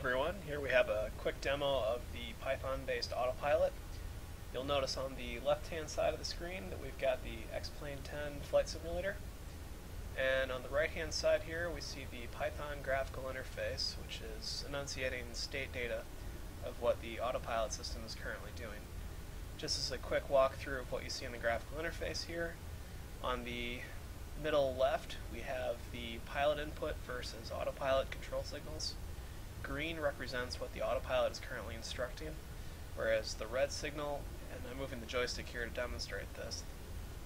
everyone. Here we have a quick demo of the Python-based autopilot. You'll notice on the left-hand side of the screen that we've got the X-Plane 10 flight simulator. And on the right-hand side here we see the Python graphical interface, which is enunciating state data of what the autopilot system is currently doing. Just as a quick walkthrough of what you see in the graphical interface here, on the middle left, we have the pilot input versus autopilot control signals. Green represents what the autopilot is currently instructing, whereas the red signal, and I'm moving the joystick here to demonstrate this,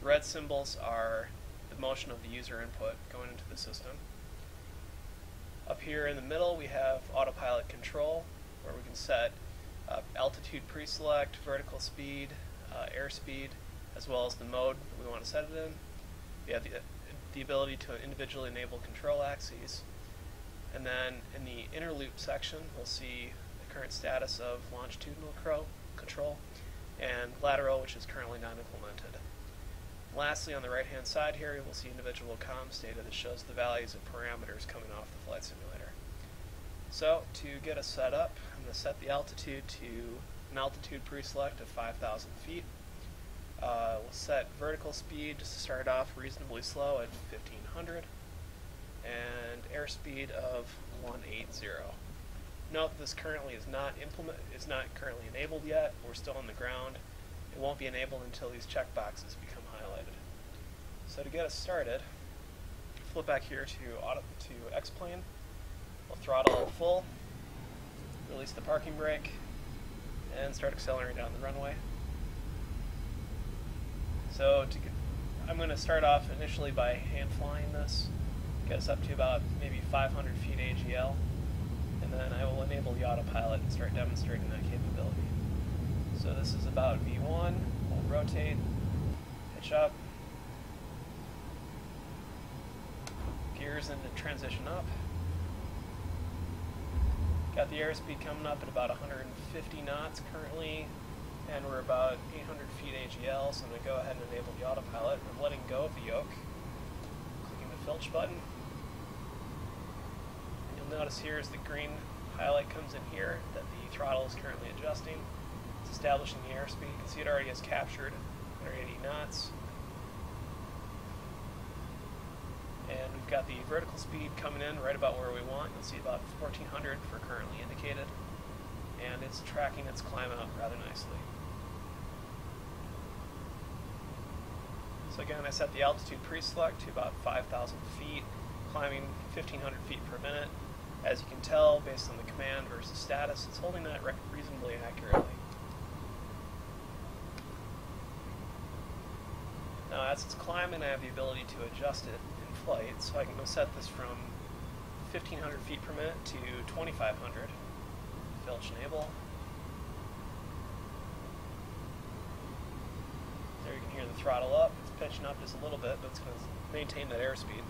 the red symbols are the motion of the user input going into the system. Up here in the middle we have autopilot control, where we can set uh, altitude pre-select, vertical speed, uh, airspeed, as well as the mode we want to set it in. We have the the ability to individually enable control axes. And then in the inner loop section, we'll see the current status of longitudinal control and lateral, which is currently not implemented. Lastly, on the right-hand side here, we'll see individual comms data that shows the values of parameters coming off the flight simulator. So, to get us set up, I'm going to set the altitude to an altitude pre-select of 5,000 feet. Uh, we'll set vertical speed just to start off reasonably slow at 1500 and airspeed of 180. Note this currently is not implement is not currently enabled yet. We're still on the ground. It won't be enabled until these checkboxes become highlighted. So to get us started, flip back here to auto to X-plane. We'll throttle full, release the parking brake, and start accelerating down the runway. So to, I'm going to start off initially by hand flying this, get us up to about maybe 500 feet AGL, and then I will enable the autopilot and start demonstrating that capability. So this is about V1, we'll rotate, pitch up, gears into transition up, got the airspeed coming up at about 150 knots currently, and we're about 800 feet AGL, so I'm going to go ahead and enable the autopilot. I'm letting go of the yoke, filch button. And you'll notice here as the green highlight comes in here that the throttle is currently adjusting. It's establishing the airspeed. You can see it already has captured 180 knots. And we've got the vertical speed coming in right about where we want. You'll see about 1400 for currently indicated. And it's tracking its climb out rather nicely. So again, I set the altitude pre-select to about 5,000 feet, climbing 1,500 feet per minute. As you can tell, based on the command versus status, it's holding that reasonably accurately. Now as it's climbing, I have the ability to adjust it in flight, so I can go set this from 1,500 feet per minute to 2,500. Filch enable. There you can hear the throttle up It's pitching up just a little bit, but it's going to maintain that airspeed.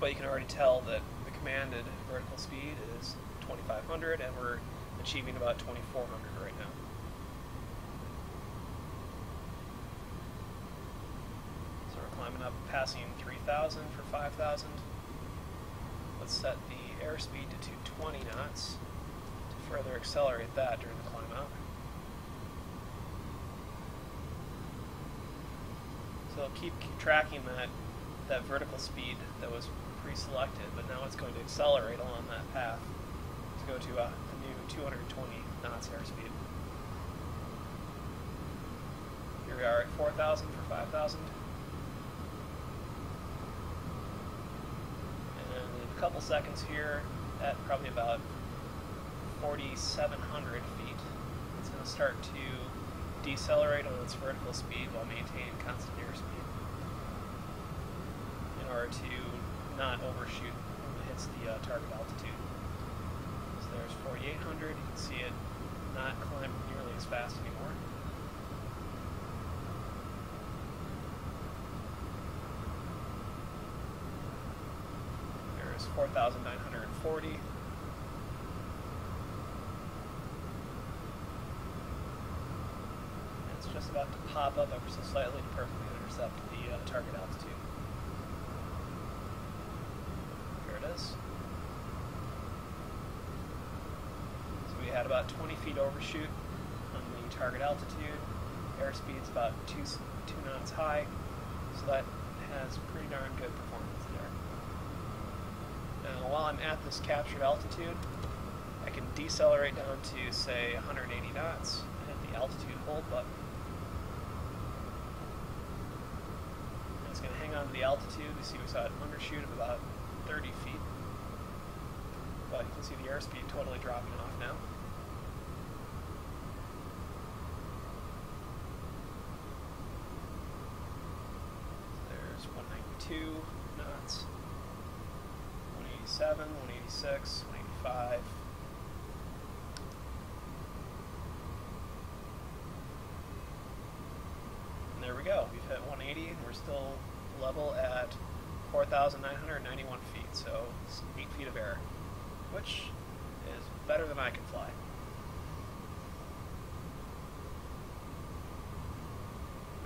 But you can already tell that the commanded vertical speed is 2500 and we're achieving about 2400 right now. So we're climbing up, passing 3000 for 5000. Let's set the airspeed to 220 knots to further accelerate that during the climb out. It'll keep, keep tracking that, that vertical speed that was pre-selected, but now it's going to accelerate along that path to go to uh, a new 220 knots airspeed. Here we are at 4,000 for 5,000. And a couple seconds here at probably about 4,700 feet. It's going to start to decelerate on its vertical speed while maintaining constant airspeed order to not overshoot when it hits the uh, target altitude. So there's 4800, you can see it not climb nearly as fast anymore. There's 4940. It's just about to pop up ever so slightly to perfectly intercept the uh, target altitude. Here we had about 20 feet overshoot on the target altitude. Airspeed's about two, two knots high, so that has pretty darn good performance there. Now, while I'm at this captured altitude, I can decelerate down to, say, 180 knots, hit the altitude hold button. And it's going to hang on to the altitude. We see we saw an undershoot of about 30 feet. But you can see the airspeed totally dropping off now. There's 192 knots, 187, 186, 185. And there we go. We've hit 180 and we're still level at 4,991 feet, so it's 8 feet of air, which is better than I can fly.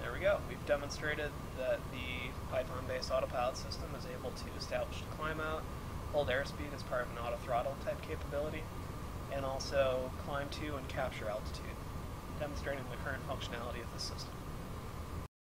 There we go. We've demonstrated that the Python-based autopilot system is able to establish a climb out, hold airspeed as part of an auto throttle type capability, and also climb to and capture altitude, demonstrating the current functionality of the system.